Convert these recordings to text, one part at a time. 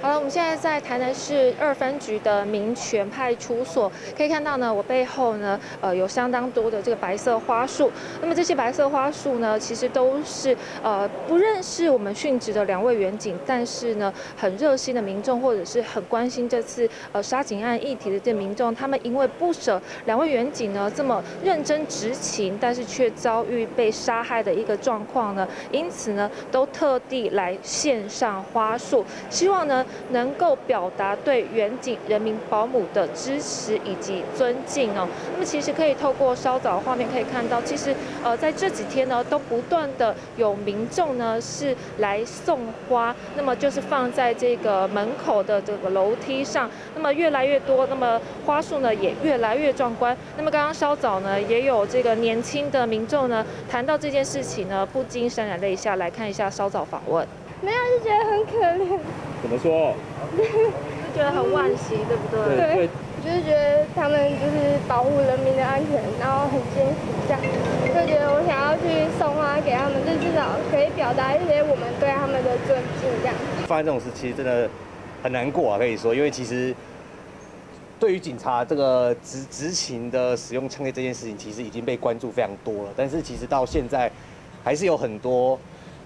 好了，我们现在在台南市二分局的民权派出所，可以看到呢，我背后呢，呃，有相当多的这个白色花束。那么这些白色花束呢，其实都是呃不认识我们殉职的两位员警，但是呢，很热心的民众或者是很关心这次呃杀警案议题的这民众，他们因为不舍两位员警呢这么认真执勤，但是却遭遇被杀害的一个状况呢，因此呢，都特地来献上花束，希望呢。能够表达对远景人民保姆的支持以及尊敬哦。那么其实可以透过稍早画面可以看到，其实呃在这几天呢，都不断的有民众呢是来送花，那么就是放在这个门口的这个楼梯上，那么越来越多，那么花束呢也越来越壮观。那么刚刚稍早呢，也有这个年轻的民众呢谈到这件事情呢，不禁潸然泪下。来看一下稍早访问。没有，就觉得很可怜。怎么说？就觉得很惋惜，对不对？对，就是觉得他们就是保护人民的安全，然后很艰苦这样，就觉得我想要去送花给他们，就至少可以表达一些我们对他们的尊敬这样。发生这种事，其实真的很难过啊，可以说，因为其实对于警察这个执执勤的使用枪械这件事情，其实已经被关注非常多了，但是其实到现在还是有很多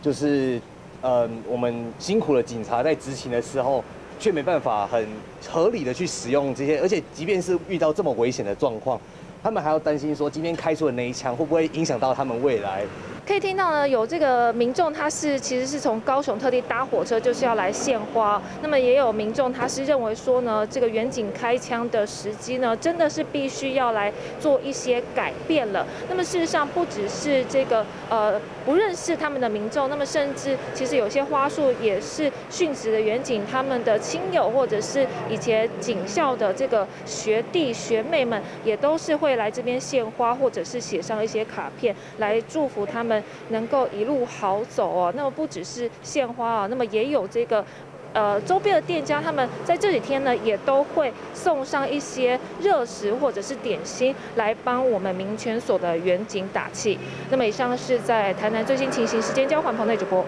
就是。嗯，我们辛苦的警察在执勤的时候，却没办法很合理的去使用这些，而且即便是遇到这么危险的状况，他们还要担心说今天开出的那一枪会不会影响到他们未来。可以听到呢，有这个民众，他是其实是从高雄特地搭火车，就是要来献花。那么也有民众，他是认为说呢，这个远景开枪的时机呢，真的是必须要来做一些改变了。那么事实上，不只是这个呃不认识他们的民众，那么甚至其实有些花束也是殉职的远景他们的亲友，或者是以前警校的这个学弟学妹们，也都是会来这边献花，或者是写上一些卡片来祝福他们能够一路好走哦，那么不只是献花啊，那么也有这个，呃，周边的店家他们在这几天呢，也都会送上一些热食或者是点心来帮我们民权所的远景打气。那么以上是在台南最新情形时间交换棚内主播。